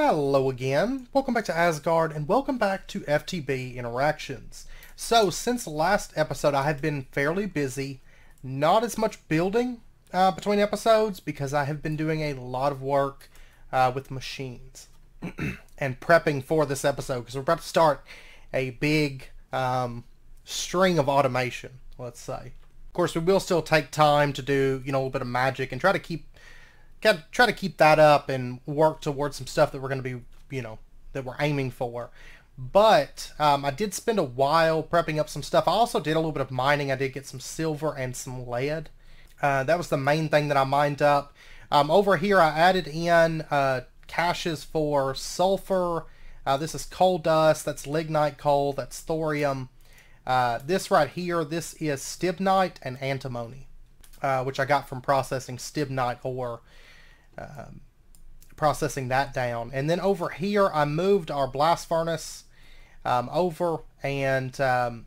Hello again. Welcome back to Asgaard and welcome back to FTB Interactions. So since last episode I have been fairly busy. Not as much building uh, between episodes because I have been doing a lot of work uh, with machines and prepping for this episode because we're about to start a big um, string of automation, let's say. Of course, we will still take time to do, you know, a little bit of magic and try to keep try to keep that up and work towards some stuff that we're going to be, you know, that we're aiming for. But um, I did spend a while prepping up some stuff. I also did a little bit of mining. I did get some silver and some lead. Uh, that was the main thing that I mined up. Um, over here, I added in uh, caches for sulfur. Uh, this is coal dust. That's lignite coal. That's thorium. Uh, this right here, this is stibnite and antimony, uh, which I got from processing stibnite ore um, processing that down. And then over here, I moved our blast furnace um, over and um,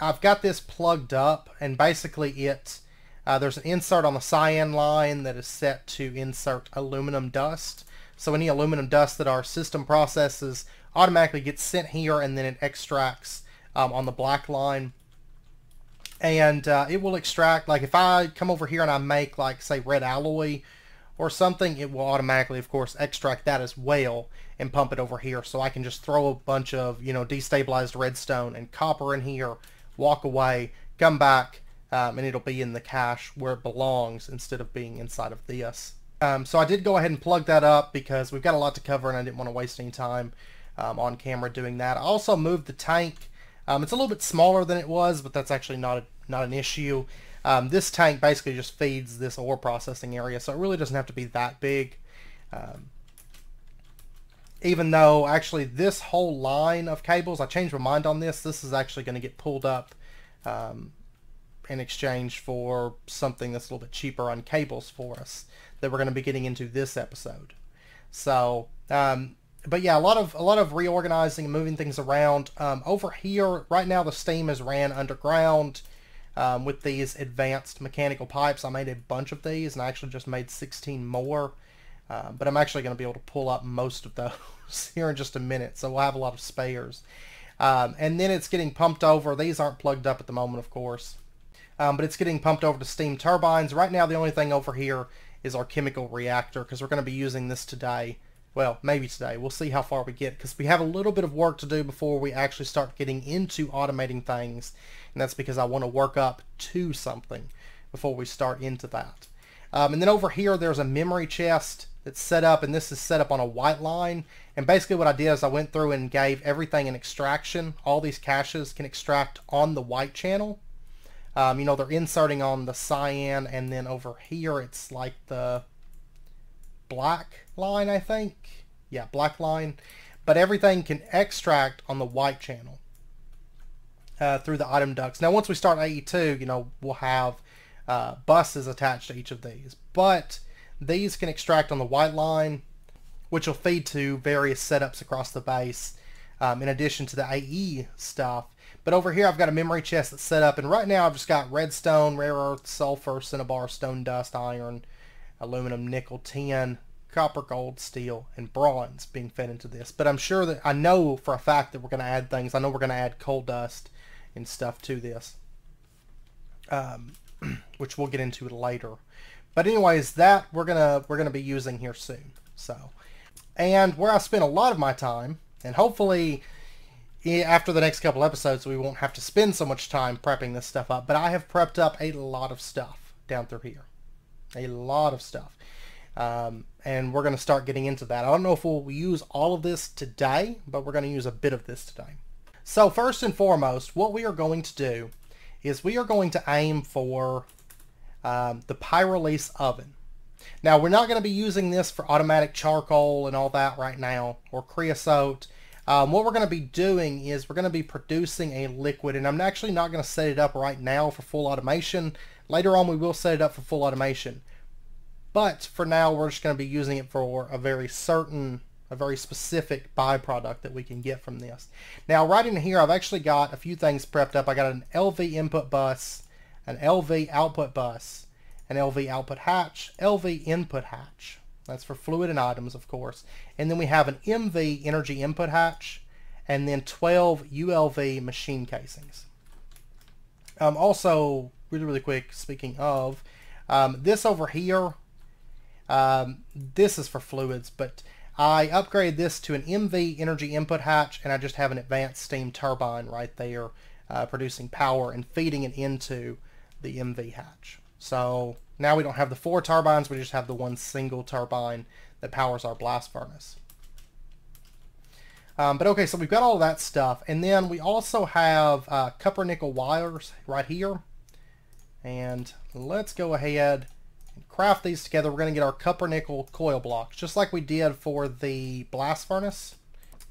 I've got this plugged up and basically it uh, there's an insert on the cyan line that is set to insert aluminum dust. So any aluminum dust that our system processes automatically gets sent here and then it extracts um, on the black line. And uh, it will extract, like if I come over here and I make like say red alloy or something, it will automatically, of course, extract that as well and pump it over here. So I can just throw a bunch of, you know, destabilized redstone and copper in here, walk away, come back, um, and it'll be in the cache where it belongs instead of being inside of this. Um, so I did go ahead and plug that up because we've got a lot to cover and I didn't want to waste any time um, on camera doing that. I also moved the tank. Um, it's a little bit smaller than it was, but that's actually not a, not an issue. Um, this tank basically just feeds this ore processing area, so it really doesn't have to be that big. Um, even though actually this whole line of cables, I changed my mind on this, this is actually going to get pulled up um, in exchange for something that's a little bit cheaper on cables for us that we're going to be getting into this episode. So, um, but yeah, a lot of a lot of reorganizing and moving things around. Um, over here, right now the steam is ran underground um, with these advanced mechanical pipes. I made a bunch of these and I actually just made 16 more. Uh, but I'm actually going to be able to pull up most of those here in just a minute. So we'll have a lot of spares. Um, and then it's getting pumped over. These aren't plugged up at the moment, of course. Um, but it's getting pumped over to steam turbines. Right now, the only thing over here is our chemical reactor because we're going to be using this today. Well, maybe today. We'll see how far we get because we have a little bit of work to do before we actually start getting into automating things and that's because I want to work up to something before we start into that. Um, and then over here, there's a memory chest that's set up, and this is set up on a white line. And basically what I did is I went through and gave everything an extraction. All these caches can extract on the white channel. Um, you know, they're inserting on the cyan, and then over here, it's like the black line, I think. Yeah, black line. But everything can extract on the white channel uh, through the item ducts. Now, once we start AE2, you know, we'll have uh, buses attached to each of these. But these can extract on the white line, which will feed to various setups across the base, um, in addition to the AE stuff. But over here, I've got a memory chest that's set up, and right now I've just got redstone, rare earth, sulfur, cinnabar, stone dust, iron, aluminum, nickel, tin, copper, gold, steel, and bronze being fed into this. But I'm sure that I know for a fact that we're going to add things. I know we're going to add coal dust and stuff to this, um, which we'll get into later. But anyways, that we're gonna we're gonna be using here soon. So, and where I spend a lot of my time, and hopefully after the next couple episodes we won't have to spend so much time prepping this stuff up. But I have prepped up a lot of stuff down through here, a lot of stuff. Um, and we're going to start getting into that. I don't know if we'll use all of this today, but we're going to use a bit of this today. So first and foremost, what we are going to do is we are going to aim for um, the Pyrolyse oven. Now we're not going to be using this for automatic charcoal and all that right now, or creosote. Um, what we're going to be doing is we're going to be producing a liquid, and I'm actually not going to set it up right now for full automation. Later on we will set it up for full automation. But for now we're just going to be using it for a very certain a very specific byproduct that we can get from this. Now right in here I've actually got a few things prepped up. I got an LV input bus, an LV output bus, an LV output hatch, LV input hatch. That's for fluid and items, of course. And then we have an MV energy input hatch and then 12 ULV machine casings. Um, also, really, really quick, speaking of, um, this over here, um, this is for fluids, but I upgraded this to an MV energy input hatch, and I just have an advanced steam turbine right there uh, producing power and feeding it into the MV hatch. So now we don't have the four turbines, we just have the one single turbine that powers our blast furnace. Um, but okay, so we've got all that stuff. And then we also have uh, copper nickel wires right here. And let's go ahead and craft these together. We're going to get our copper nickel coil blocks, just like we did for the blast furnace.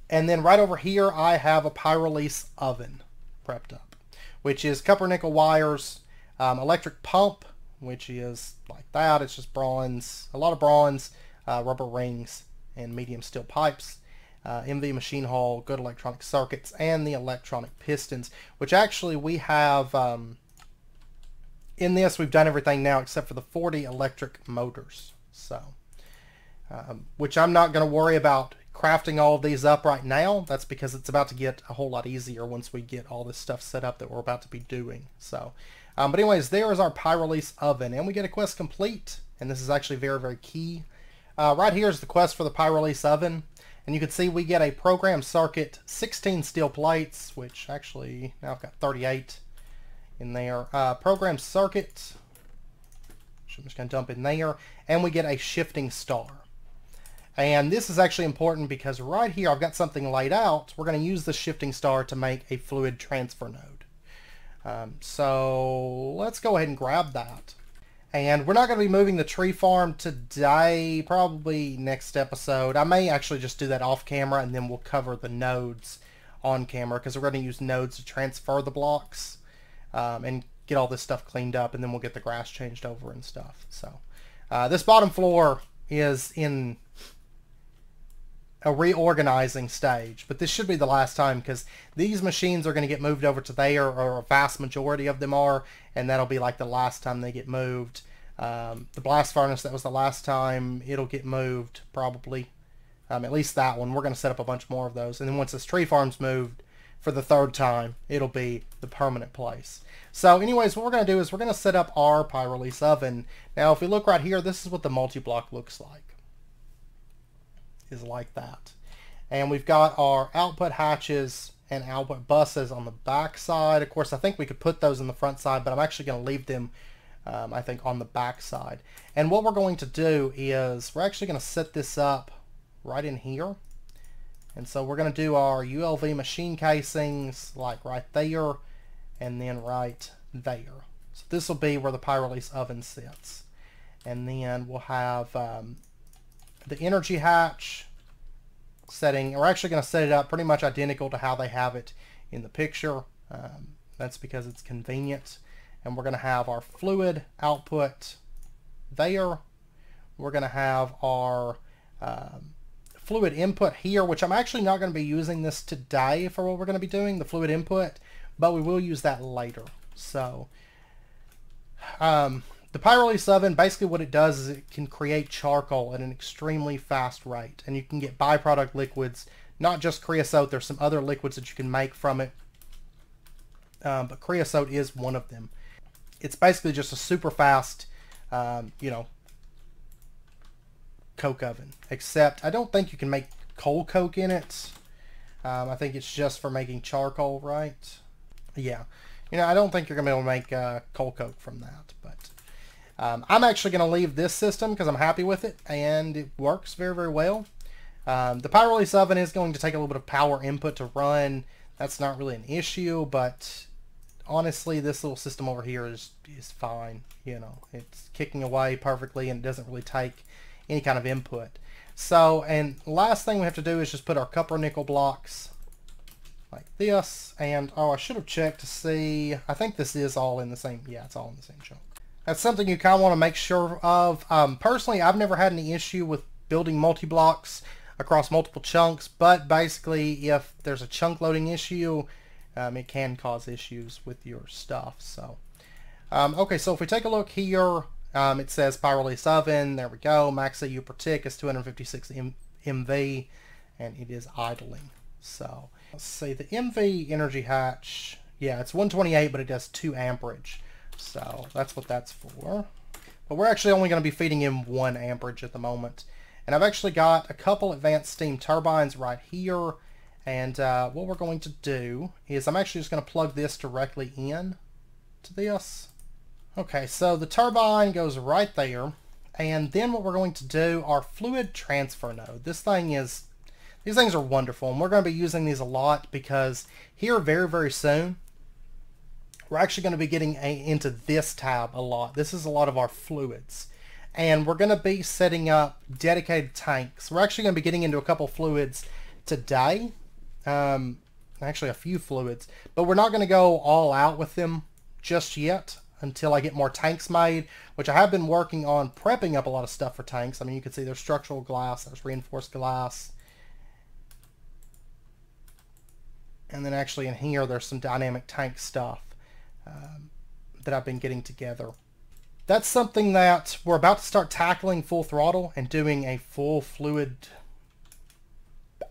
And then right over here, I have a Pyrolyse oven prepped up, which is copper nickel wires, um, electric pump, which is like that. It's just bronze, a lot of bronze, uh, rubber rings, and medium steel pipes uh, MV Machine Hull, good electronic circuits, and the electronic pistons, which actually we have, um, in this we've done everything now except for the 40 electric motors. So, um, which I'm not going to worry about crafting all of these up right now. That's because it's about to get a whole lot easier once we get all this stuff set up that we're about to be doing. So, um, but anyways, there is our Pyrolyse oven, and we get a quest complete, and this is actually very, very key. Uh, right here is the quest for the Pyrolyse oven. And you can see we get a program circuit, 16 steel plates, which actually now I've got 38 in there. Uh, program circuit, I'm just going to dump in there. And we get a shifting star. And this is actually important because right here I've got something laid out. We're going to use the shifting star to make a fluid transfer node. Um, so let's go ahead and grab that. And we're not going to be moving the tree farm today, probably next episode. I may actually just do that off camera and then we'll cover the nodes on camera because we're going to use nodes to transfer the blocks um, and get all this stuff cleaned up and then we'll get the grass changed over and stuff. So uh, this bottom floor is in a reorganizing stage, but this should be the last time because these machines are going to get moved over to there, or a vast majority of them are, and that'll be like the last time they get moved. Um, the blast furnace, that was the last time it'll get moved, probably. Um, at least that one. We're going to set up a bunch more of those. And then once this tree farm's moved for the third time, it'll be the permanent place. So anyways, what we're going to do is we're going to set up our Pyrolyse oven. Now, if we look right here, this is what the multi-block looks like is like that. And we've got our output hatches and output buses on the back side. Of course, I think we could put those in the front side, but I'm actually going to leave them, um, I think, on the back side. And what we're going to do is we're actually going to set this up right in here. And so we're going to do our ULV machine casings like right there and then right there. So this will be where the Pyrolyse oven sits. And then we'll have um, the energy hatch setting. We're actually going to set it up pretty much identical to how they have it in the picture. Um, that's because it's convenient. And we're going to have our fluid output there. We're going to have our um, fluid input here, which I'm actually not going to be using this today for what we're going to be doing, the fluid input, but we will use that later. So, um, the Pyrolyse oven, basically what it does is it can create charcoal at an extremely fast rate. And you can get byproduct liquids, not just creosote. There's some other liquids that you can make from it. Um, but creosote is one of them. It's basically just a super fast, um, you know, coke oven. Except I don't think you can make coal coke in it. Um, I think it's just for making charcoal, right? Yeah. You know, I don't think you're going to be able to make uh, coal coke from that. But um, I'm actually going to leave this system because I'm happy with it and it works very, very well. Um, the Pyrolyse oven is going to take a little bit of power input to run. That's not really an issue, but honestly, this little system over here is, is fine. You know, it's kicking away perfectly and it doesn't really take any kind of input. So, and last thing we have to do is just put our copper nickel blocks like this. And, oh, I should have checked to see. I think this is all in the same, yeah, it's all in the same chunk that's something you kind of want to make sure of. Um, personally, I've never had any issue with building multi-blocks across multiple chunks, but basically if there's a chunk loading issue, um, it can cause issues with your stuff. So, um, okay, so if we take a look here, Um, it says release oven. There we go. Max EU per tick is 256 M MV, and it is idling. So let's see the MV energy hatch. Yeah, it's 128, but it does two amperage. So that's what that's for. But we're actually only going to be feeding in one amperage at the moment. And I've actually got a couple advanced steam turbines right here. And uh, what we're going to do is I'm actually just going to plug this directly in to this. Okay, so the turbine goes right there. And then what we're going to do, our fluid transfer node. This thing is, these things are wonderful. And we're going to be using these a lot because here very, very soon, we're actually going to be getting a, into this tab a lot. This is a lot of our fluids. And we're going to be setting up dedicated tanks. We're actually going to be getting into a couple fluids today. Um, actually a few fluids. But we're not going to go all out with them just yet until I get more tanks made, which I have been working on prepping up a lot of stuff for tanks. I mean, you can see there's structural glass, there's reinforced glass. And then actually in here, there's some dynamic tank stuff um, that I've been getting together. That's something that we're about to start tackling full throttle and doing a full fluid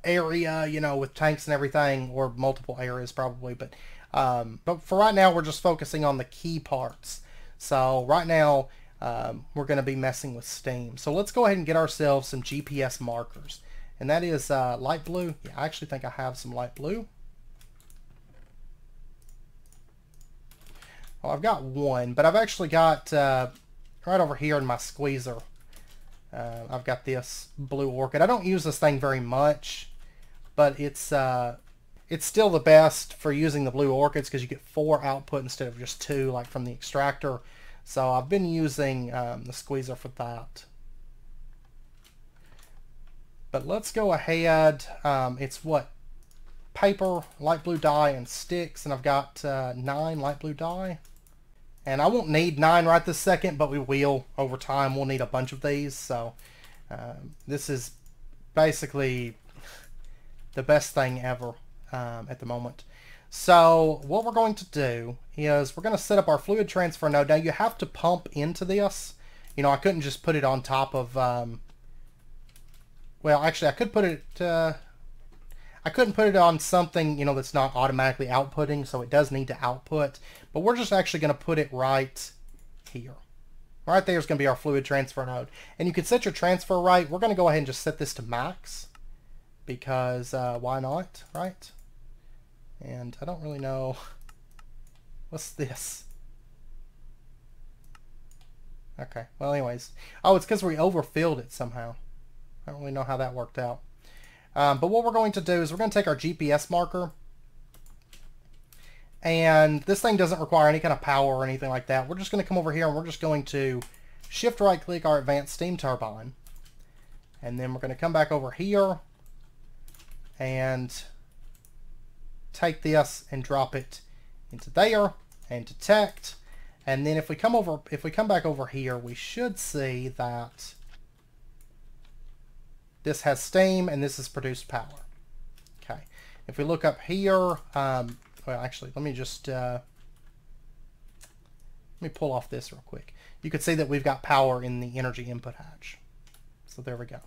area, you know, with tanks and everything, or multiple areas probably. But um, but for right now, we're just focusing on the key parts. So right now, um, we're going to be messing with Steam. So let's go ahead and get ourselves some GPS markers. And that is uh, light blue. Yeah, I actually think I have some light blue. Well, I've got one, but I've actually got uh, right over here in my squeezer. Uh, I've got this blue orchid. I don't use this thing very much, but it's uh, it's still the best for using the blue orchids because you get four output instead of just two, like from the extractor. So I've been using um, the squeezer for that. But let's go ahead. Um, it's what paper, light blue dye, and sticks, and I've got uh, nine light blue dye. And I won't need nine right this second, but we will over time. We'll need a bunch of these, so uh, this is basically the best thing ever um, at the moment. So what we're going to do is we're going to set up our fluid transfer node. Now you have to pump into this. You know, I couldn't just put it on top of, um, well, actually I could put it, uh, I couldn't put it on something, you know, that's not automatically outputting, so it does need to output. But we're just actually going to put it right here. Right there is going to be our fluid transfer node. And you can set your transfer right. We're going to go ahead and just set this to max because uh, why not, right? And I don't really know, what's this? Okay, well anyways. Oh, it's because we overfilled it somehow. I don't really know how that worked out. Um, but what we're going to do is we're going to take our GPS marker and this thing doesn't require any kind of power or anything like that. We're just going to come over here and we're just going to shift right click our advanced steam turbine. And then we're going to come back over here and take this and drop it into there and detect. And then if we come over, if we come back over here, we should see that this has steam and this is produced power. Okay. If we look up here, um, well, actually, let me just, uh, let me pull off this real quick. You can see that we've got power in the energy input hatch. So there we go.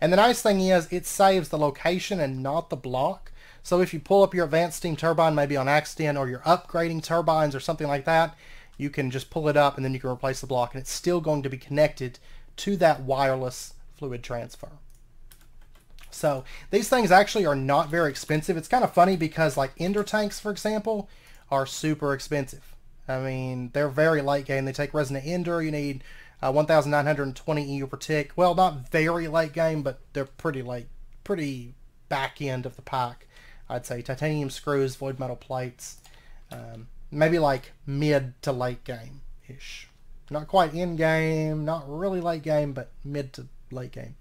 And the nice thing is it saves the location and not the block. So if you pull up your advanced steam turbine maybe on accident or you're upgrading turbines or something like that, you can just pull it up and then you can replace the block and it's still going to be connected to that wireless fluid transfer. So these things actually are not very expensive. It's kind of funny because like ender tanks, for example, are super expensive. I mean, they're very late game. They take resonant ender. You need uh, 1,920 EU per tick. Well, not very late game, but they're pretty late, pretty back end of the pack. I'd say titanium screws, void metal plates, um, maybe like mid to late game ish. Not quite in game, not really late game, but mid to late game.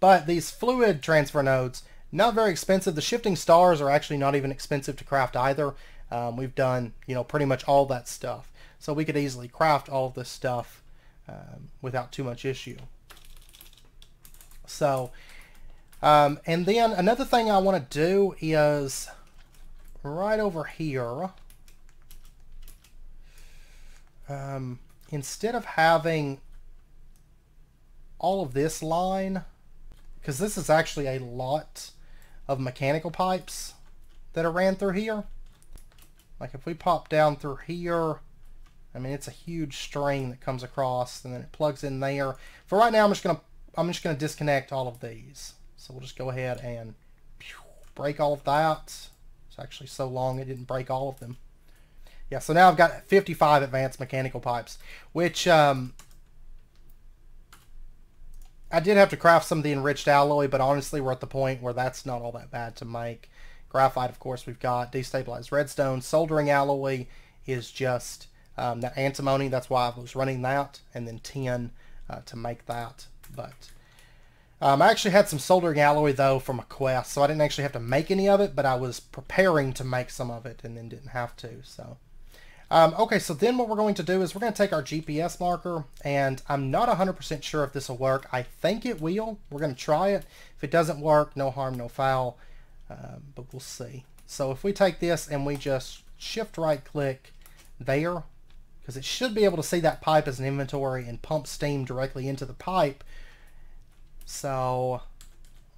But these fluid transfer nodes, not very expensive. The shifting stars are actually not even expensive to craft either. Um, we've done, you know, pretty much all that stuff. So we could easily craft all this stuff um, without too much issue. So, um, and then another thing I want to do is right over here, um, instead of having all of this line, because this is actually a lot of mechanical pipes that are ran through here. Like if we pop down through here, I mean it's a huge string that comes across and then it plugs in there. For right now I'm just gonna I'm just gonna disconnect all of these. So we'll just go ahead and break all of that. It's actually so long it didn't break all of them. Yeah, so now I've got 55 advanced mechanical pipes, which um, I did have to craft some of the enriched alloy, but honestly we're at the point where that's not all that bad to make. Graphite, of course, we've got destabilized redstone. Soldering alloy is just um, that antimony. That's why I was running that, and then tin uh, to make that. But um, I actually had some soldering alloy though from a quest, so I didn't actually have to make any of it, but I was preparing to make some of it and then didn't have to. So, um, okay, so then what we're going to do is we're going to take our GPS marker, and I'm not 100% sure if this will work. I think it will. We're going to try it. If it doesn't work, no harm, no foul, uh, but we'll see. So if we take this and we just shift right click there, because it should be able to see that pipe as an inventory and pump steam directly into the pipe, so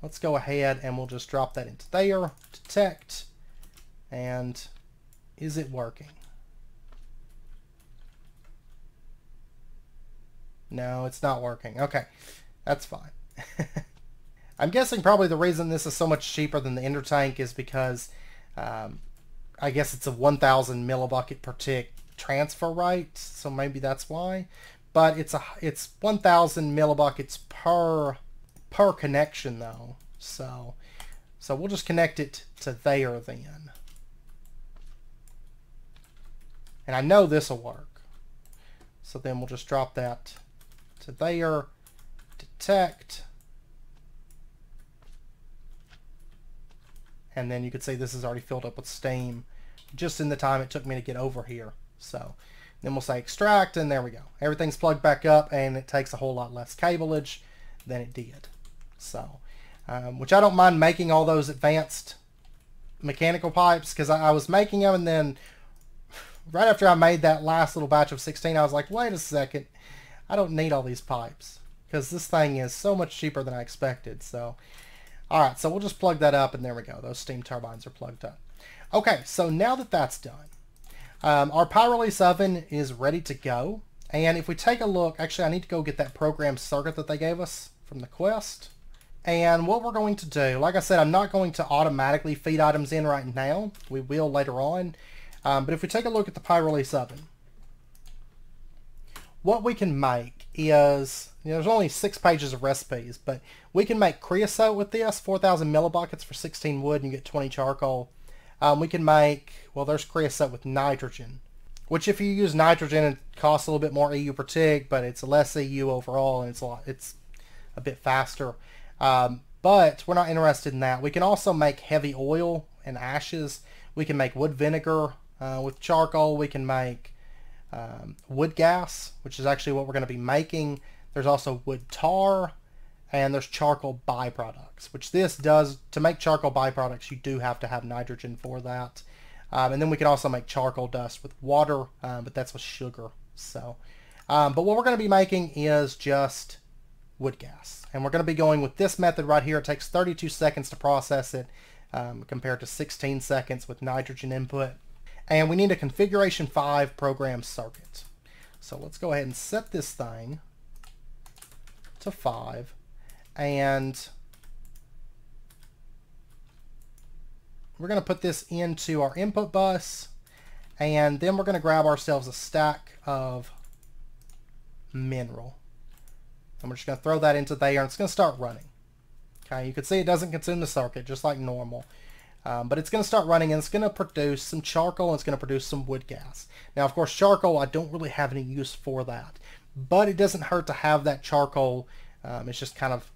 let's go ahead and we'll just drop that into there, detect, and is it working? No, it's not working. Okay, that's fine. I'm guessing probably the reason this is so much cheaper than the Ender tank is because um, I guess it's a 1,000 millibucket per tick transfer rate, so maybe that's why. But it's a it's 1,000 millibuckets per per connection though. So, so we'll just connect it to there then. And I know this will work. So then we'll just drop that to there, detect, and then you can see this is already filled up with steam just in the time it took me to get over here. So then we'll say extract and there we go. Everything's plugged back up and it takes a whole lot less cableage than it did. So, um, which I don't mind making all those advanced mechanical pipes because I, I, was making them and then right after I made that last little batch of 16, I was like, wait a second, I don't need all these pipes because this thing is so much cheaper than I expected. So, all right, so we'll just plug that up and there we go. Those steam turbines are plugged up. Okay, so now that that's done, um, our Pyrolyse oven is ready to go. And if we take a look, actually I need to go get that program circuit that they gave us from the quest. And what we're going to do, like I said, I'm not going to automatically feed items in right now. We will later on. Um, but if we take a look at the Pyrolyse oven, what we can make is, you know, there's only six pages of recipes, but we can make creosote with this, 4,000 millibuckets for 16 wood, and you get 20 charcoal. Um, we can make, well, there's creosote with nitrogen, which if you use nitrogen, it costs a little bit more EU per tick, but it's less EU overall, and it's a lot, it's a bit faster. Um, but we're not interested in that. We can also make heavy oil and ashes. We can make wood vinegar uh, with charcoal. We can make um, wood gas, which is actually what we're going to be making. There's also wood tar, and there's charcoal byproducts, which this does, to make charcoal byproducts, you do have to have nitrogen for that. Um, and then we can also make charcoal dust with water, um, but that's with sugar. So, um, but what we're going to be making is just wood gas. And we're going to be going with this method right here. It takes 32 seconds to process it um, compared to 16 seconds with nitrogen input. And we need a configuration 5 program circuit. So let's go ahead and set this thing to 5. And we're going to put this into our input bus. And then we're going to grab ourselves a stack of mineral. And we're just going to throw that into there and it's going to start running. Okay, you can see it doesn't consume the circuit just like normal. Um, but it's going to start running and it's going to produce some charcoal and it's going to produce some wood gas. Now, of course, charcoal, I don't really have any use for that. But it doesn't hurt to have that charcoal. Um, it's just kind of,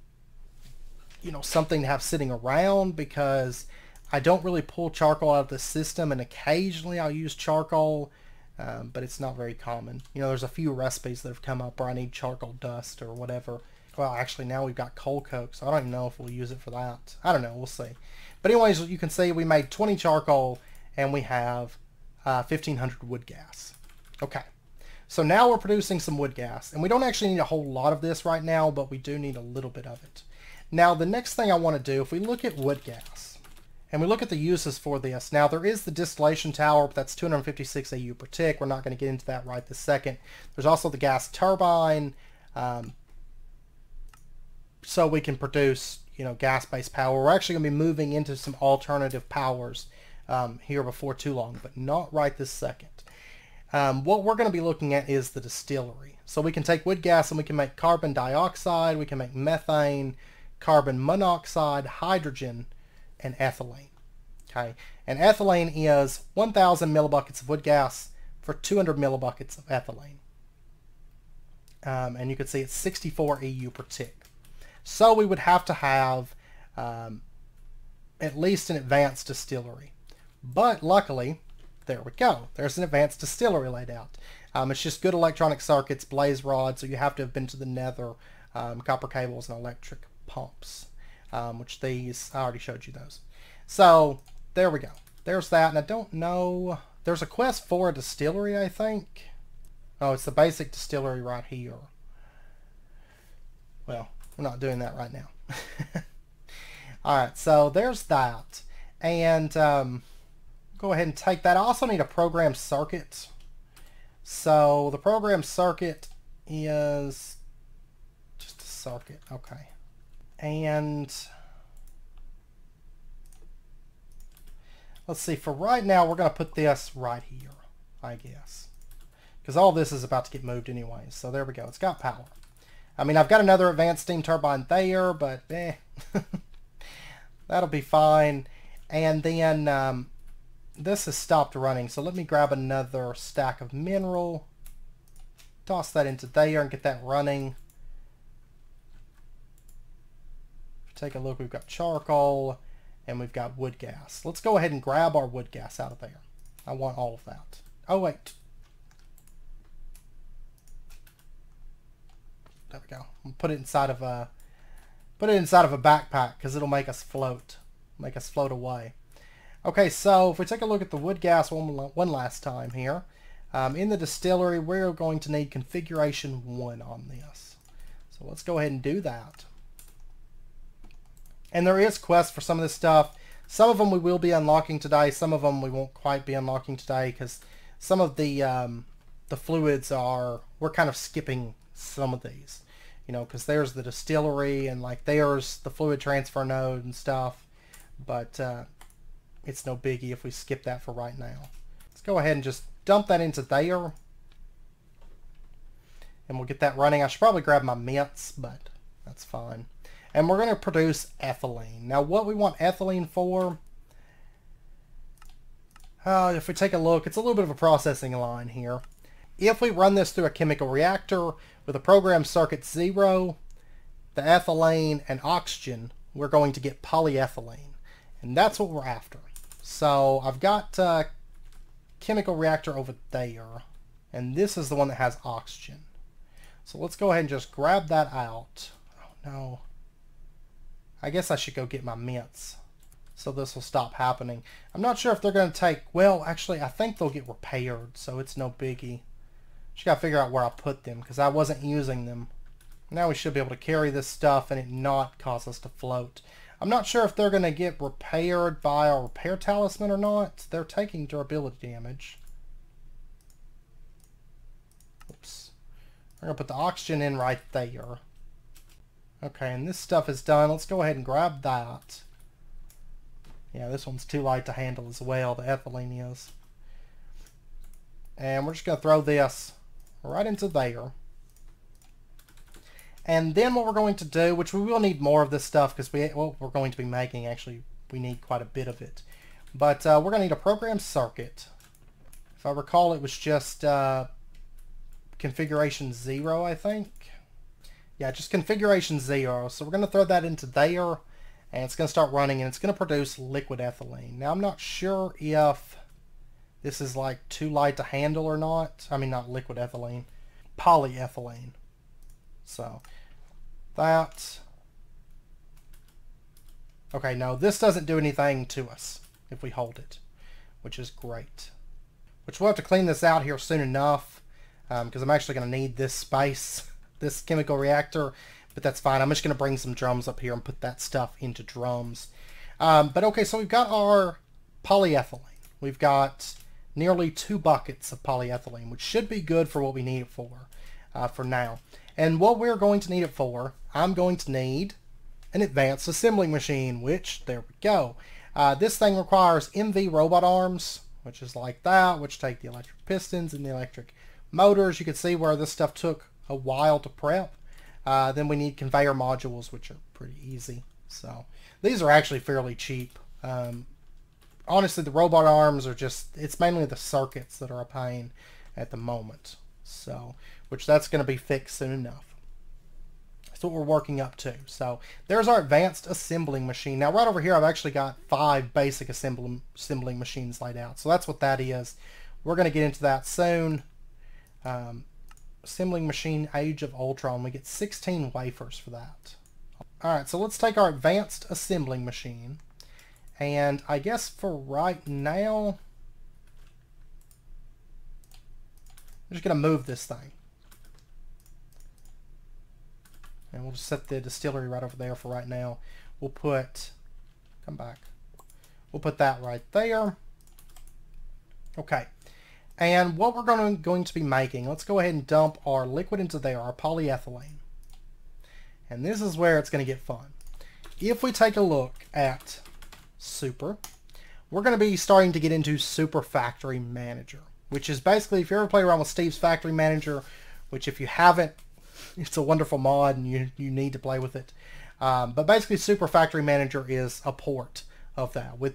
you know, something to have sitting around because I don't really pull charcoal out of the system and occasionally I'll use charcoal um, but it's not very common. You know, there's a few recipes that have come up where I need charcoal dust or whatever. Well, actually, now we've got coal coke, so I don't even know if we'll use it for that. I don't know. We'll see. But anyways, you can see we made 20 charcoal and we have uh, 1,500 wood gas. Okay. So now we're producing some wood gas. And we don't actually need a whole lot of this right now, but we do need a little bit of it. Now the next thing I want to do, if we look at wood gas, and we look at the uses for this, now there is the distillation tower, but that's 256 EU per tick. We're not going to get into that right this second. There's also the gas turbine, um, so we can produce you know gas-based power. We're actually going to be moving into some alternative powers um, here before too long, but not right this second. Um, what we're going to be looking at is the distillery. So we can take wood gas and we can make carbon dioxide, we can make methane, carbon monoxide, hydrogen, and ethylene. Okay, and ethylene is 1,000 millibuckets of wood gas for 200 millibuckets of ethylene. Um, and you can see it's 64 EU per tick. So we would have to have um, at least an advanced distillery. But luckily, there we go. There's an advanced distillery laid out. Um, it's just good electronic circuits, blaze rods, so you have to have been to the nether, um, copper cables, and electric pumps, um, which these, I already showed you those. So there we go. There's that, and I don't know, there's a quest for a distillery, I think. Oh, it's the basic distillery right here. Well, we're not doing that right now. Alright, so there's that. And um, go ahead and take that. I also need a program circuit. So the program circuit is just a circuit. Okay. And let's see, for right now, we're going to put this right here, I guess. Because all this is about to get moved anyway. So there we go. It's got power. I mean, I've got another advanced steam turbine there, but eh, that'll be fine. And then um, this has stopped running, so let me grab another stack of mineral, toss that into there and get that running. Take a look, we've got charcoal and we've got wood gas. Let's go ahead and grab our wood gas out of there. I want all of that. Oh, wait. There we go. Put it inside of a put it inside of a backpack because it'll make us float, make us float away. Okay, so if we take a look at the wood gas one, one last time here, um, in the distillery, we're going to need configuration one on this. So let's go ahead and do that. And there is quests for some of this stuff. Some of them we will be unlocking today. Some of them we won't quite be unlocking today because some of the um, the fluids are, we're kind of skipping some of these, you know, because there's the distillery and like there's the fluid transfer node and stuff, but uh, it's no biggie if we skip that for right now. Let's go ahead and just dump that into there and we'll get that running. I should probably grab my mints, but that's fine. And we're going to produce ethylene. Now what we want ethylene for, uh, if we take a look, it's a little bit of a processing line here. If we run this through a chemical reactor with a program circuit 0, the ethylene and oxygen, we're going to get polyethylene. And that's what we're after. So I've got a chemical reactor over there. And this is the one that has oxygen. So let's go ahead and just grab that out. Oh no. I guess I should go get my mints. So this will stop happening. I'm not sure if they're going to take... Well, actually, I think they'll get repaired. So it's no biggie. Just got to figure out where I put them because I wasn't using them. Now we should be able to carry this stuff and it not cause us to float. I'm not sure if they're going to get repaired by a repair talisman or not. They're taking durability damage. Oops. We're going to put the oxygen in right there. Okay, and this stuff is done. Let's go ahead and grab that. Yeah, this one's too light to handle as well. The ethylene is. And we're just going to throw this right into there. And then what we're going to do, which we will need more of this stuff because we, well, we're going to be making, actually, we need quite a bit of it. But uh, we're going to need a program circuit. If I recall, it was just uh, configuration 0, I think. Yeah, just configuration 0. So we're going to throw that into there, and it's going to start running, and it's going to produce liquid ethylene. Now, I'm not sure if this is like too light to handle or not. I mean, not liquid ethylene, polyethylene. So that. Okay, no, this doesn't do anything to us if we hold it, which is great. Which we'll have to clean this out here soon enough. because um, I'm actually going to need this space, this chemical reactor, but that's fine. I'm just going to bring some drums up here and put that stuff into drums. Um, but okay, so we've got our polyethylene. We've got nearly two buckets of polyethylene, which should be good for what we need it for, uh, for now. And what we're going to need it for, I'm going to need an advanced assembling machine, which, there we go. Uh, this thing requires MV robot arms, which is like that, which take the electric pistons and the electric motors. You can see where this stuff took a while to prep. Uh, then we need conveyor modules, which are pretty easy. So these are actually fairly cheap. Um, honestly, the robot arms are just, it's mainly the circuits that are a pain at the moment. So, which that's going to be fixed soon enough. That's what we're working up to. So there's our advanced assembling machine. Now right over here I've actually got five basic assembling, assembling machines laid out. So that's what that is. We're going to get into that soon. Um, assembling machine Age of Ultron. We get 16 wafers for that. Alright, so let's take our advanced assembling machine. And I guess for right now, I'm just going to move this thing. And we'll just set the distillery right over there for right now. We'll put, come back. We'll put that right there. Okay. And what we're going to, going to be making, let's go ahead and dump our liquid into there, our polyethylene. And this is where it's going to get fun. If we take a look at Super, we're going to be starting to get into Super Factory Manager, which is basically, if you ever play around with Steve's Factory Manager, which if you haven't, it's a wonderful mod and you, you need to play with it. Um, but basically Super Factory Manager is a port of that with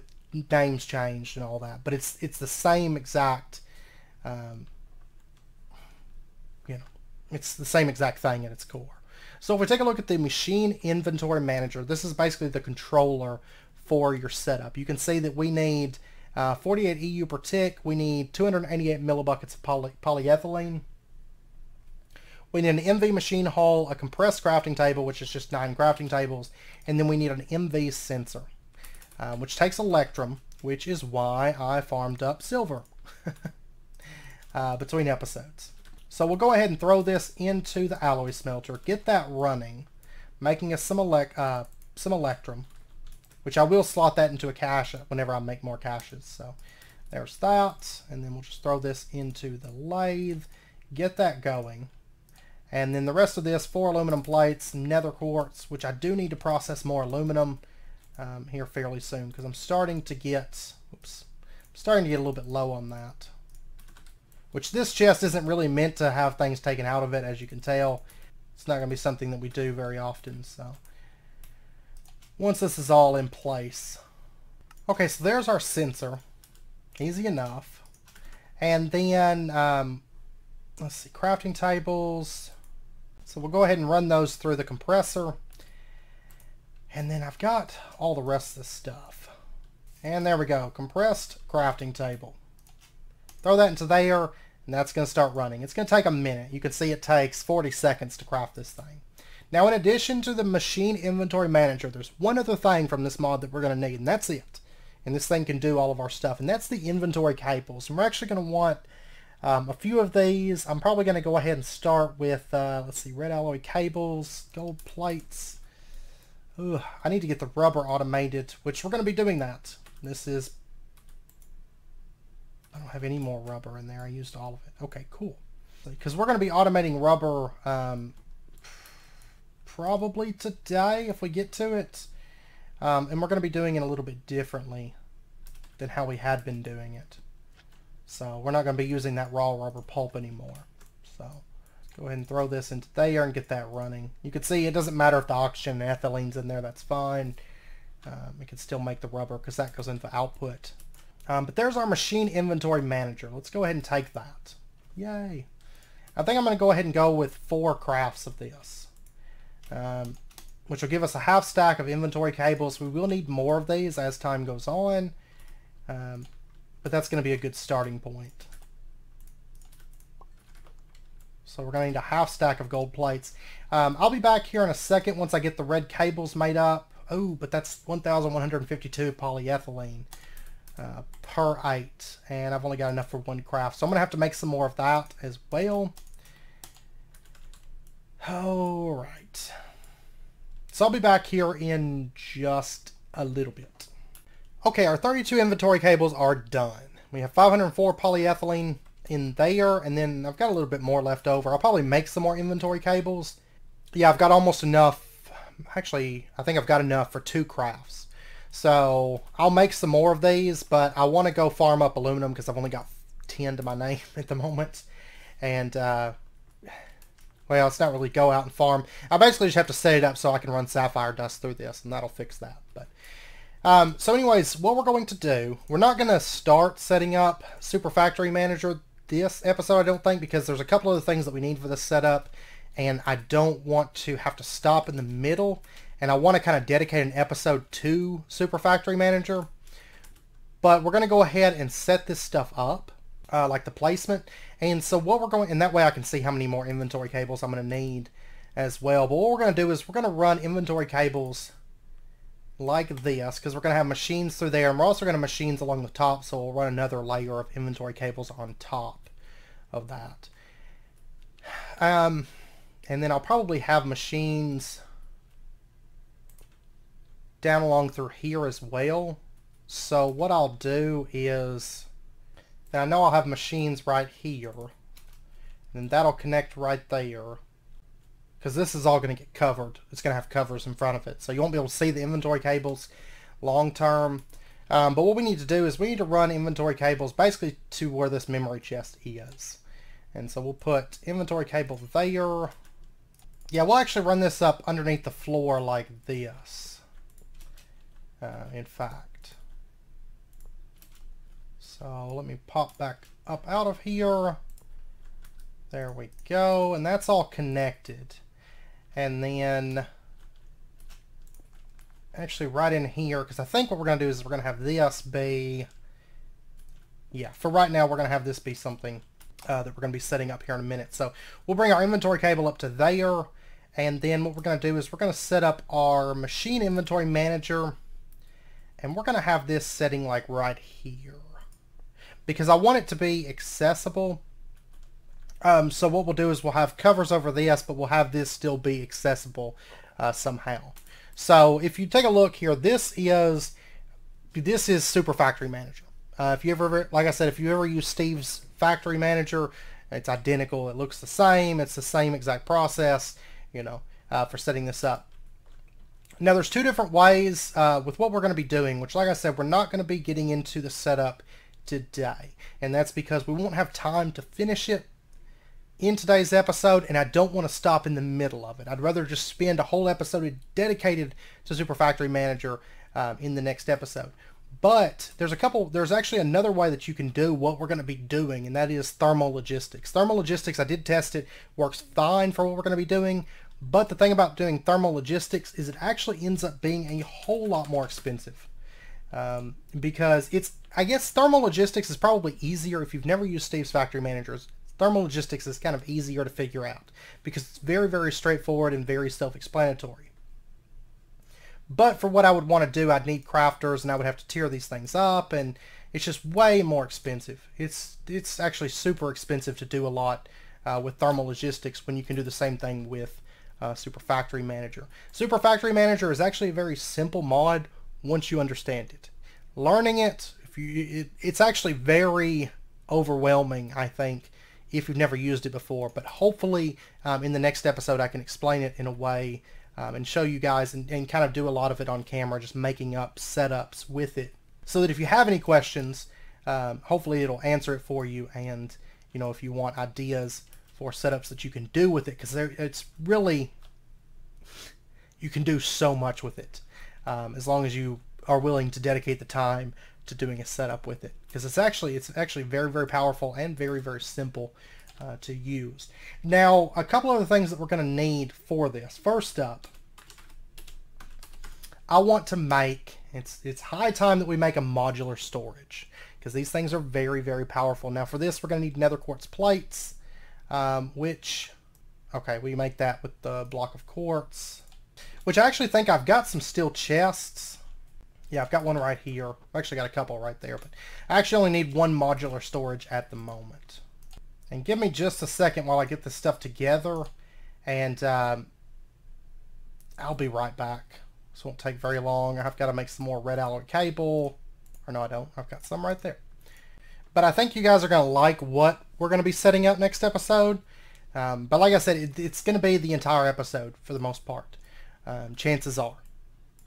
names changed and all that. But it's it's the same exact, um, you know, it's the same exact thing at its core. So if we take a look at the Machine Inventory Manager, this is basically the controller for your setup. You can see that we need uh, 48 EU per tick. We need 288 millibuckets of poly polyethylene. We need an MV machine hull, a compressed crafting table, which is just nine crafting tables, and then we need an MV sensor, uh, which takes electrum, which is why I farmed up silver uh, between episodes. So we'll go ahead and throw this into the alloy smelter, get that running, making us some, uh, some electrum, which I will slot that into a cache whenever I make more caches. So there's that, and then we'll just throw this into the lathe, get that going. And then the rest of this, four aluminum plates, nether quartz, which I do need to process more aluminum um, here fairly soon because I'm starting to get, oops, I'm starting to get a little bit low on that. Which this chest isn't really meant to have things taken out of it, as you can tell. It's not going to be something that we do very often, so. Once this is all in place. Okay, so there's our sensor. Easy enough. And then, um, let's see, crafting tables. So we'll go ahead and run those through the compressor. And then I've got all the rest of the stuff. And there we go, compressed crafting table. Throw that into there, and that's going to start running. It's going to take a minute. You can see it takes 40 seconds to craft this thing. Now, in addition to the machine inventory manager, there's one other thing from this mod that we're going to need, and that's it. And this thing can do all of our stuff, and that's the inventory cables. And we're actually going to want um, a few of these, I'm probably going to go ahead and start with, uh, let's see, red alloy cables, gold plates. Ugh, I need to get the rubber automated, which we're going to be doing that. This is, I don't have any more rubber in there. I used all of it. Okay, cool. Because we're going to be automating rubber um, probably today if we get to it. Um, and we're going to be doing it a little bit differently than how we had been doing it. So we're not going to be using that raw rubber pulp anymore. So go ahead and throw this into there and get that running. You can see it doesn't matter if the oxygen and ethylene's in there, that's fine. Um, we can still make the rubber because that goes into output. Um, but there's our machine inventory manager. Let's go ahead and take that. Yay. I think I'm going to go ahead and go with four crafts of this. Um, which will give us a half stack of inventory cables. We will need more of these as time goes on. Um, but that's going to be a good starting point. So we're going to need a half stack of gold plates. Um, I'll be back here in a second once I get the red cables made up. Oh, but that's 1,152 polyethylene. Uh, per 8. And I've only got enough for one craft. So I'm going to have to make some more of that as well. Alright. So I'll be back here in just a little bit. Okay, our 32 inventory cables are done. We have 504 polyethylene in there, and then I've got a little bit more left over. I'll probably make some more inventory cables. Yeah, I've got almost enough. Actually, I think I've got enough for two crafts. So I'll make some more of these, but I want to go farm up aluminum because I've only got 10 to my name at the moment. And, uh, well, it's not really go out and farm. I basically just have to set it up so I can run sapphire dust through this, and that'll fix that. But um, So anyways, what we're going to do, we're not going to start setting up Super Factory Manager this episode, I don't think, because there's a couple of things that we need for this setup, and I don't want to have to stop in the middle, and I want to kind of dedicate an episode to Super Factory Manager. But we're going to go ahead and set this stuff up, uh, like the placement. And so what we're going, and that way I can see how many more inventory cables I'm going to need as well. But what we're going to do is we're going to run inventory cables like this because we're going to have machines through there and we're also going to machines along the top so we'll run another layer of inventory cables on top of that. Um, and then I'll probably have machines down along through here as well. So what I'll do is, I know I'll have machines right here, and that'll connect right there because this is all going to get covered. It's going to have covers in front of it. So you won't be able to see the inventory cables long term. Um, but what we need to do is we need to run inventory cables basically to where this memory chest is. And so we'll put inventory cable there. Yeah, we'll actually run this up underneath the floor like this. Uh, in fact. So let me pop back up out of here. There we go. And that's all connected and then actually right in here because I think what we're going to do is we're going to have this be yeah for right now we're going to have this be something uh, that we're going to be setting up here in a minute so we'll bring our inventory cable up to there and then what we're going to do is we're going to set up our machine inventory manager and we're going to have this setting like right here because I want it to be accessible um, so what we'll do is we'll have covers over this, but we'll have this still be accessible uh, somehow. So if you take a look here, this is this is Super Factory Manager. Uh, if you ever, like I said, if you ever use Steve's Factory Manager, it's identical. It looks the same. It's the same exact process, you know, uh, for setting this up. Now there's two different ways uh, with what we're going to be doing, which like I said, we're not going to be getting into the setup today. And that's because we won't have time to finish it in today's episode, and I don't want to stop in the middle of it. I'd rather just spend a whole episode dedicated to Super Factory Manager um, in the next episode. But there's a couple, there's actually another way that you can do what we're going to be doing, and that is thermal logistics. Thermal logistics, I did test it, works fine for what we're going to be doing. But the thing about doing thermal logistics is it actually ends up being a whole lot more expensive. Um, because it's, I guess thermal logistics is probably easier if you've never used Steve's Factory Managers thermal logistics is kind of easier to figure out because it's very, very straightforward and very self-explanatory. But for what I would want to do, I'd need crafters and I would have to tear these things up and it's just way more expensive. It's it's actually super expensive to do a lot uh, with thermal logistics when you can do the same thing with uh, Super Factory Manager. Super Factory Manager is actually a very simple mod once you understand it. Learning it, if you, it, it's actually very overwhelming, I think, if you've never used it before. But hopefully um, in the next episode I can explain it in a way um, and show you guys and, and kind of do a lot of it on camera, just making up setups with it. So that if you have any questions, um, hopefully it'll answer it for you. And, you know, if you want ideas for setups that you can do with it, because it's really, you can do so much with it. Um, as long as you are willing to dedicate the time to doing a setup with it because it's actually it's actually very very powerful and very very simple uh, to use. Now a couple of the things that we're going to need for this. First up, I want to make it's it's high time that we make a modular storage because these things are very very powerful. Now for this we're going to need nether quartz plates, um, which okay we make that with the block of quartz, which I actually think I've got some steel chests Yeah, I've got one right here. I've actually got a couple right there, but I actually only need one modular storage at the moment. And give me just a second while I get this stuff together, and um, I'll be right back. This won't take very long. I've got to make some more red alloy cable. Or no, I don't. I've got some right there. But I think you guys are going to like what we're going to be setting up next episode. Um, but like I said, it, it's going to be the entire episode for the most part. Um, chances are.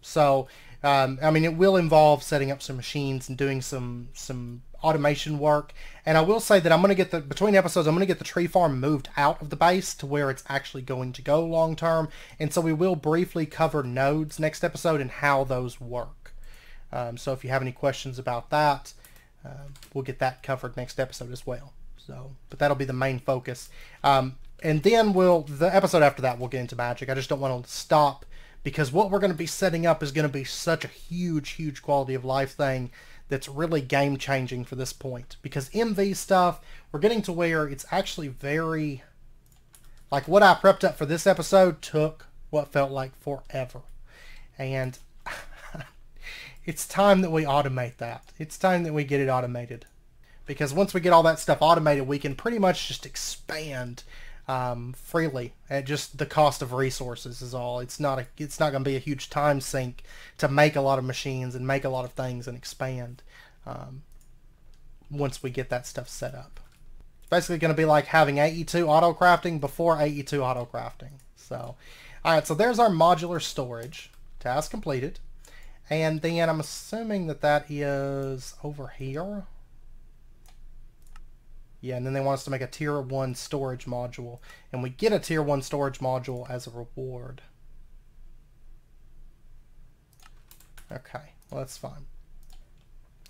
So, um, I mean, it will involve setting up some machines and doing some some automation work. And I will say that I'm going to get the between episodes, I'm going to get the tree farm moved out of the base to where it's actually going to go long term. And so we will briefly cover nodes next episode and how those work. Um, so if you have any questions about that, uh, we'll get that covered next episode as well. So, but that'll be the main focus. Um, and then we'll the episode after that we'll get into magic. I just don't want to stop because what we're going to be setting up is going to be such a huge, huge quality of life thing that's really game changing for this point. Because MV stuff, we're getting to where it's actually very like what I prepped up for this episode took what felt like forever. And it's time that we automate that. It's time that we get it automated. Because once we get all that stuff automated, we can pretty much just expand um, freely at just the cost of resources is all. It's not a, it's not going to be a huge time sink to make a lot of machines and make a lot of things and expand um, once we get that stuff set up. It's basically going to be like having AE2 auto crafting before AE2 auto crafting. So, all right, so there's our modular storage. Task completed. And then I'm assuming that that is over here. Yeah, and then they want us to make a tier 1 storage module. And we get a tier 1 storage module as a reward. Okay, well that's fine.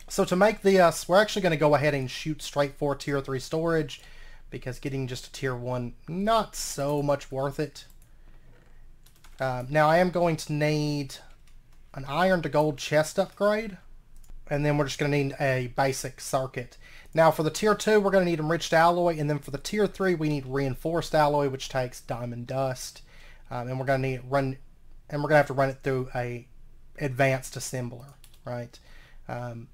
So to make this, we're actually going to go ahead and shoot straight for tier 3 storage because getting just a tier 1, not so much worth it. Um, now I am going to need an iron to gold chest upgrade and then we're just going to need a basic circuit. Now for the tier 2 we're going to need enriched alloy and then for the tier 3 we need reinforced alloy which takes diamond dust. Um, and we're going to need run and we're going to have to run it through a advanced assembler right? Um,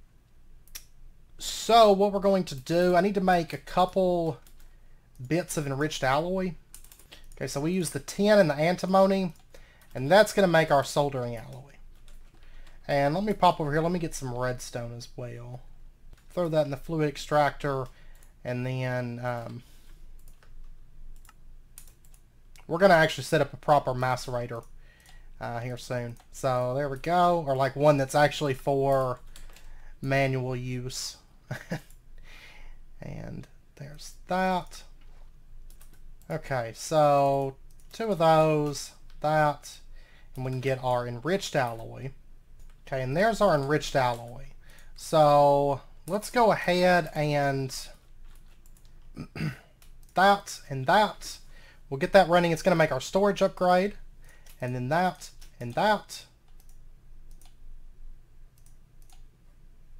so what we're going to do I need to make a couple bits of enriched alloy. Okay so we use the tin and the antimony and that's going to make our soldering alloy and let me pop over here. Let me get some redstone as well. Throw that in the fluid extractor. And then um, we're going to actually set up a proper macerator uh, here soon. So there we go. Or like one that's actually for manual use. and there's that. Okay, so two of those, that, and we can get our enriched alloy. Okay, and there's our enriched alloy. So let's go ahead and that and that. We'll get that running. It's going to make our storage upgrade. And then that and that.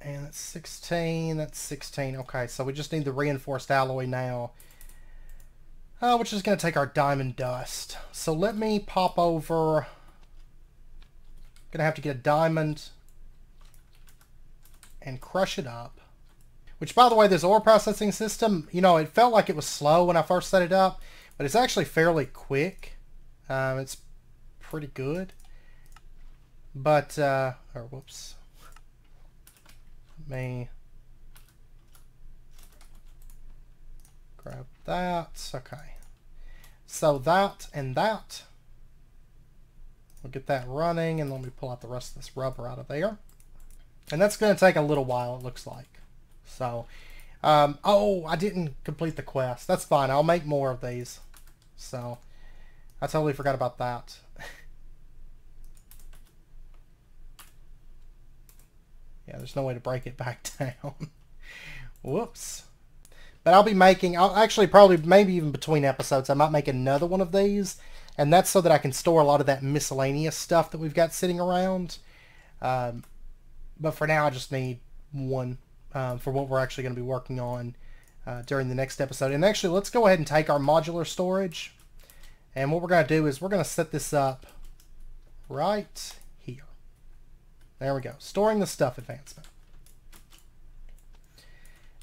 And that's 16. That's 16. Okay, so we just need the reinforced alloy now. Uh, which is going to take our diamond dust. So let me pop over Gonna have to get a diamond and crush it up. Which, by the way, this ore processing system, you know, it felt like it was slow when I first set it up, but it's actually fairly quick. Um, it's pretty good. But, uh, or whoops. Let me grab that. Okay. So that and that We'll get that running and then we pull out the rest of this rubber out of there. And that's going to take a little while, it looks like. So, um, oh, I didn't complete the quest. That's fine. I'll make more of these. So, I totally forgot about that. yeah, there's no way to break it back down. Whoops. But I'll be making, I'll actually probably, maybe even between episodes, I might make another one of these and that's so that I can store a lot of that miscellaneous stuff that we've got sitting around. Um, but for now, I just need one um, for what we're actually going to be working on uh, during the next episode. And actually, let's go ahead and take our modular storage. And what we're going to do is we're going to set this up right here. There we go. Storing the stuff advancement.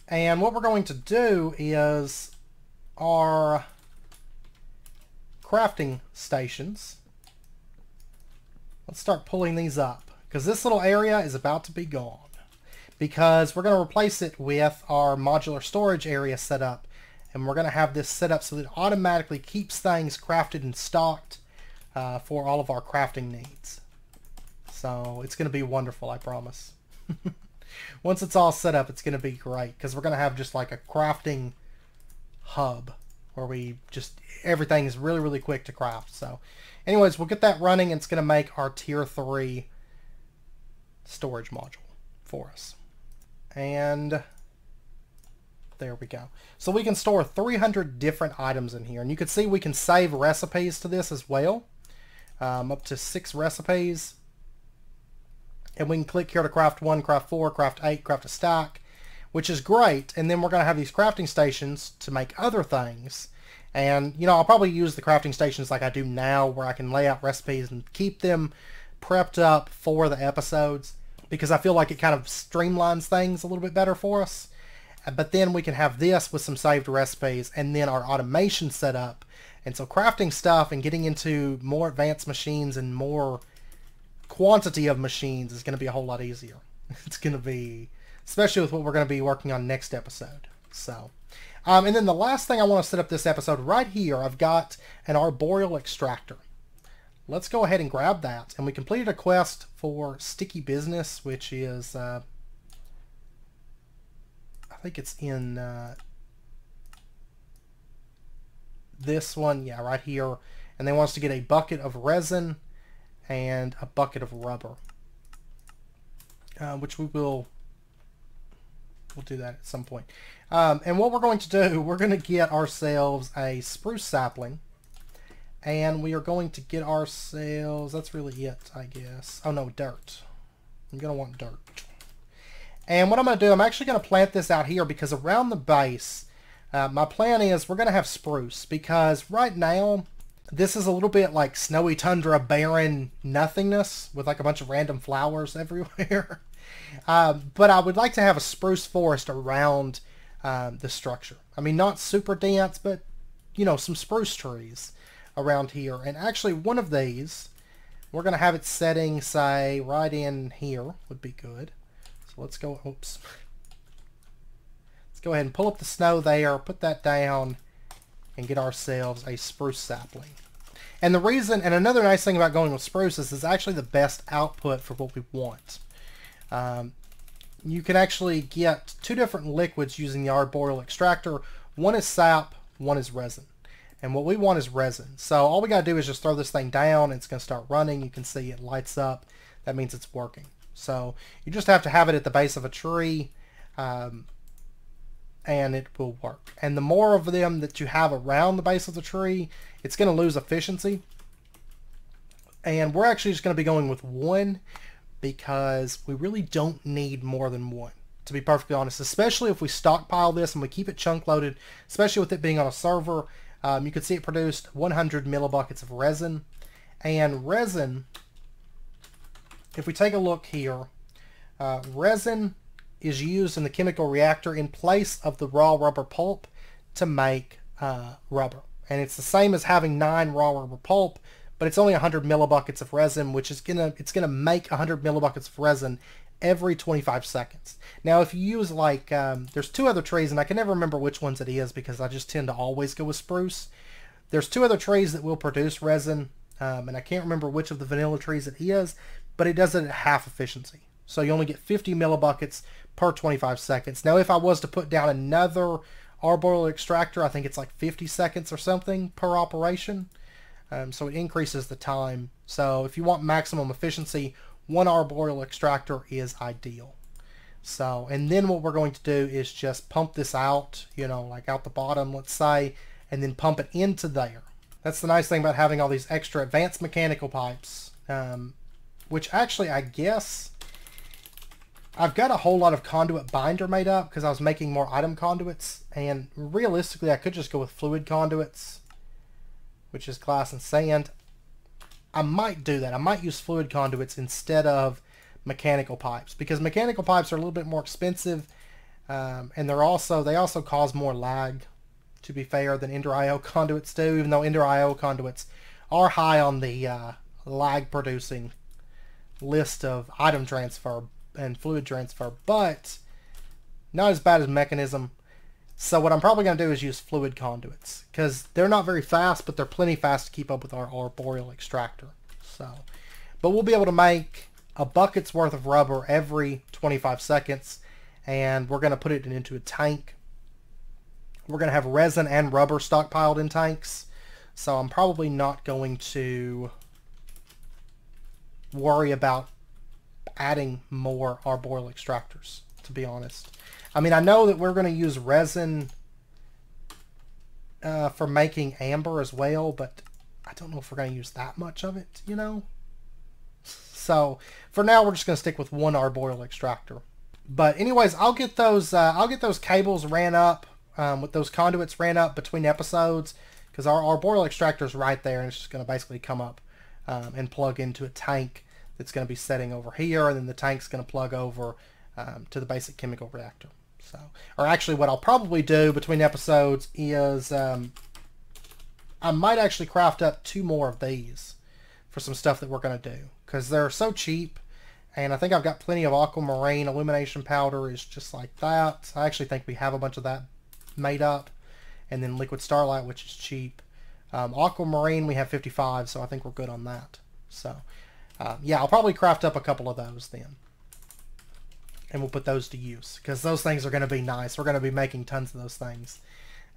And what we're going to do is our crafting stations. Let's start pulling these up because this little area is about to be gone because we're going to replace it with our modular storage area set up and we're going to have this set up so that it automatically keeps things crafted and stocked uh, for all of our crafting needs. So it's going to be wonderful, I promise. Once it's all set up, it's going to be great because we're going to have just like a crafting hub where we just, everything is really, really quick to craft. So anyways, we'll get that running and it's going to make our tier 3 storage module for us. And there we go. So we can store 300 different items in here. And you can see we can save recipes to this as well. Um, up to six recipes and we can click here to craft one, craft four, craft eight, craft a stack, which is great. And then we're going to have these crafting stations to make other things. And, you know, I'll probably use the crafting stations like I do now where I can lay out recipes and keep them prepped up for the episodes because I feel like it kind of streamlines things a little bit better for us. Uh, but then we can have this with some saved recipes and then our automation set up. And so crafting stuff and getting into more advanced machines and more quantity of machines is going to be a whole lot easier. It's going to be, especially with what we're going to be working on next episode. So, um, and then the last thing I want to set up this episode right here, I've got an arboreal extractor. Let's go ahead and grab that. And we completed a quest for Sticky Business, which is, uh, I think it's in uh, this one. Yeah, right here. And they want us to get a bucket of resin and a bucket of rubber, uh, which we will we'll do that at some point. Um, and what we're going to do, we're going to get ourselves a spruce sapling, and we are going to get ourselves, that's really it, I guess. Oh no, dirt. I'm going to want dirt. And what I'm going to do, I'm actually going to plant this out here because around the base, uh, my plan is we're going to have spruce because right now this is a little bit like snowy tundra, barren nothingness with like a bunch of random flowers everywhere. Um, but I would like to have a spruce forest around um, the structure. I mean, not super dense, but you know, some spruce trees around here. And actually, one of these, we're going to have it setting, say, right in here would be good. So let's go, oops. Let's go ahead and pull up the snow there, put that down, and get ourselves a spruce sapling. And the reason, and another nice thing about going with spruces is actually the best output for what we want. Um, you can actually get two different liquids using the arboreal extractor. One is sap, one is resin. And what we want is resin. So all we got to do is just throw this thing down. It's going to start running. You can see it lights up. That means it's working. So you just have to have it at the base of a tree. Um, and it will work. And the more of them that you have around the base of the tree, it's going to lose efficiency. And we're actually just going to be going with one because we really don't need more than one, to be perfectly honest, especially if we stockpile this and we keep it chunk loaded, especially with it being on a server. Um, you can see it produced 100 millibuckets of resin. And resin, if we take a look here, uh, resin is used in the chemical reactor in place of the raw rubber pulp to make uh, rubber. And it's the same as having nine raw rubber pulp, but it's only 100 millibuckets of resin, which is gonna it's gonna make 100 millibuckets of resin every 25 seconds. Now, if you use like um, there's two other trees, and I can never remember which ones it is because I just tend to always go with spruce. There's two other trees that will produce resin, um, and I can't remember which of the vanilla trees it is, but it does it at half efficiency. So you only get 50 millibuckets per 25 seconds. Now, if I was to put down another arboreal extractor, I think it's like 50 seconds or something per operation. Um, so it increases the time. So if you want maximum efficiency, one arboreal extractor is ideal. So, and then what we're going to do is just pump this out, you know, like out the bottom, let's say, and then pump it into there. That's the nice thing about having all these extra advanced mechanical pipes, um, which actually I guess I've got a whole lot of conduit binder made up because I was making more item conduits. And realistically, I could just go with fluid conduits, which is glass and sand. I might do that. I might use fluid conduits instead of mechanical pipes because mechanical pipes are a little bit more expensive um, and they're also they also cause more lag to be fair than Ender IO conduits do even though Ender IO conduits are high on the uh, lag producing list of item transfer and fluid transfer but not as bad as Mekanism so what I'm probably going to do is use fluid conduits because they're not very fast but they're plenty fast to keep up with our arboreal extractor so but we'll be able to make a bucket's worth of rubber every 25 seconds and we're going to put it into a tank. We're going to have resin and rubber stockpiled in tanks. So I'm probably not going to worry about adding more arboreal extractors, to be honest. I mean, I know that we're going to use resin uh, for making amber as well, but I don't know if we're going to use that much of it, you know? So for now, we're just going to stick with one arboreal extractor. But anyways, I'll get those uh, I'll get those cables ran up um, with those conduits ran up between episodes because our arboreal extractor is right there and it's just going to basically come up um, and plug into a tank that's going to be setting over here and then the tank's going to plug over um, to the basic chemical reactor. So, or actually what I'll probably do between episodes is um, I might actually craft up two more of these for some stuff that we're going to do because they're so cheap. And I think I've got plenty of aquamarine illumination powder is just like that. I actually think we have a bunch of that made up. And then liquid starlight, which is cheap. Um, aquamarine, we have 55, so I think we're good on that. So, uh, yeah, I'll probably craft up a couple of those then. And we'll put those to use because those things are going to be nice. We're going to be making tons of those things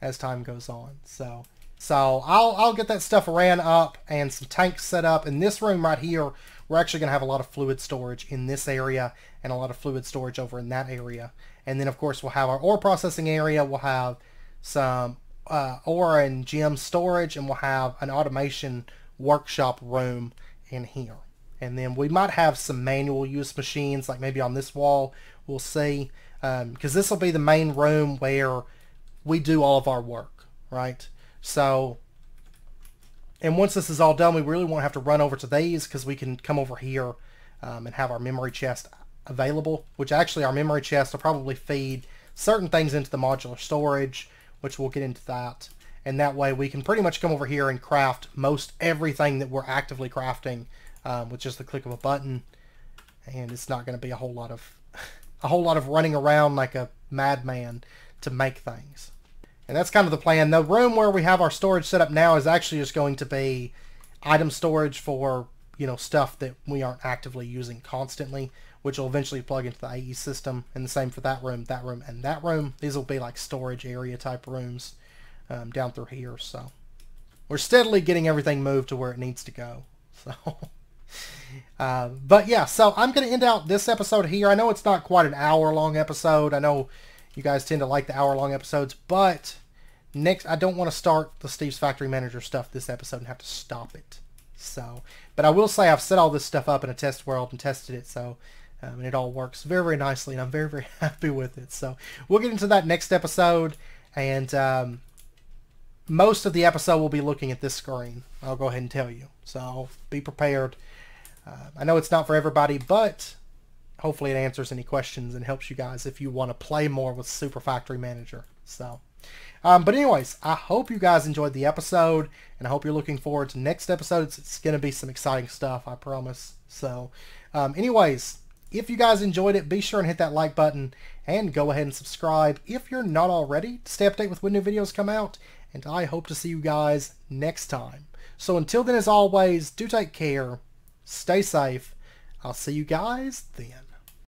as time goes on. So, so I'll, I'll get that stuff ran up and some tanks set up. In this room right here, we're actually going to have a lot of fluid storage in this area and a lot of fluid storage over in that area. And then, of course, we'll have our ore processing area. We'll have some uh, ore and gem storage, and we'll have an automation workshop room in here. And then we might have some manual use machines, like maybe on this wall, we'll see. Because um, this will be the main room where we do all of our work, right? So, and once this is all done, we really won't have to run over to these because we can come over here um, and have our memory chest available, which actually our memory chest will probably feed certain things into the modular storage, which we'll get into that. And that way we can pretty much come over here and craft most everything that we're actively crafting um, with just the click of a button. And it's not going to be a whole lot of a whole lot of running around like a madman to make things. And that's kind of the plan. The room where we have our storage set up now is actually just going to be item storage for, you know, stuff that we aren't actively using constantly, which will eventually plug into the AE system. And the same for that room, that room, and that room. These will be like storage area type rooms um, down through here. So we're steadily getting everything moved to where it needs to go. So, uh, but yeah, so I'm going to end out this episode here. I know it's not quite an hour long episode. I know you guys tend to like the hour long episodes, but next I don't want to start the Steve's Factory Manager stuff this episode and have to stop it. So, but I will say I've set all this stuff up in a test world and tested it, so um, and it all works very very nicely, and I'm very very happy with it. So we'll get into that next episode, and um, most of the episode will be looking at this screen. I'll go ahead and tell you. So be prepared. Uh, I know it's not for everybody, but hopefully it answers any questions and helps you guys if you want to play more with Super Factory Manager. So, um, but anyways, I hope you guys enjoyed the episode, and I hope you're looking forward to next episode. It's, going to be some exciting stuff, I promise. So, um, anyways, if you guys enjoyed it, be sure and hit that like button and go ahead and subscribe if you're not already to stay updated with when new videos come out. And I hope to see you guys next time. So until then, as always, do take care, stay safe. I'll see you guys then.